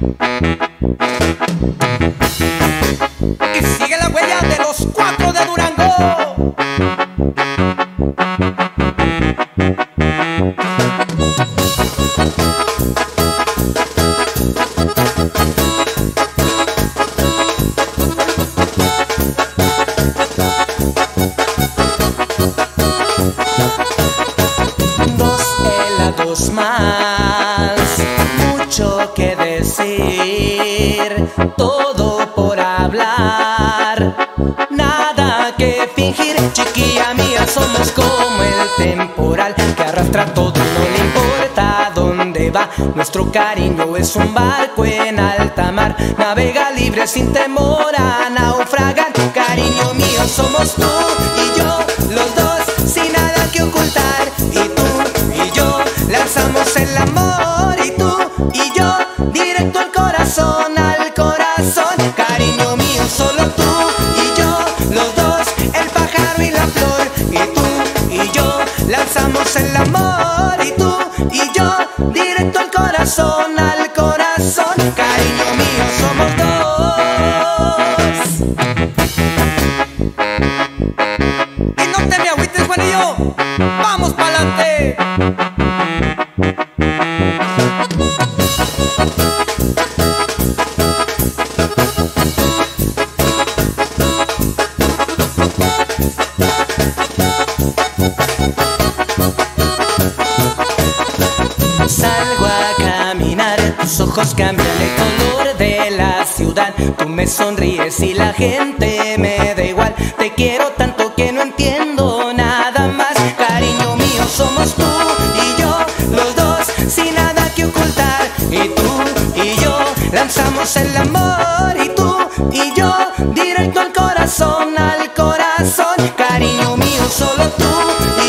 Y sigue la huella de los cuatro de Durango. Dos helados más, todo por hablar, nada que fingir, chiquilla mía, somos como el temporal que arrastra todo, no le importa dónde va, nuestro cariño es un barco en alta mar, navega libre sin temor a naufragar, cariño mío, somos tú y yo, el amor, y tú y yo directo al corazón, al corazón, cariño mío, solo tú y yo, los dos, el pájaro y la flor, y tú y yo lanzamos el amor, y tú y yo directo al corazón, al corazón, cariño mío, somos dos. Y no te me agüites, Juanillo. Vamos pa'lante. Salgo a caminar, tus ojos cambian el color de la ciudad. Tú me sonríes y la gente me da igual. Te quiero tanto que no entiendo nada más. Cariño mío, somos tú y yo, los dos, sin nada que ocultar. Y tú y yo lanzamos el amor. Y tú y yo, directo al corazón, al corazón. Cariño mío, solo tú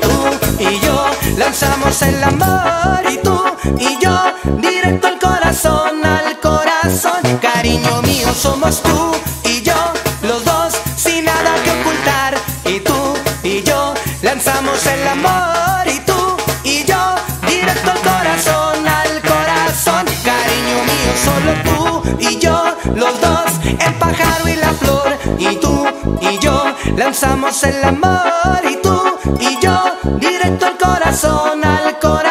tú y yo lanzamos el amor. Y tú y yo, directo al corazón, al corazón. Cariño mío, somos tú y yo, los dos, sin nada que ocultar. Y tú y yo lanzamos el amor. Y tú y yo, directo al corazón, al corazón. Cariño mío, solo tú y yo, los dos, el lanzamos el amor. Y tú y yo, directo al corazón, al corazón.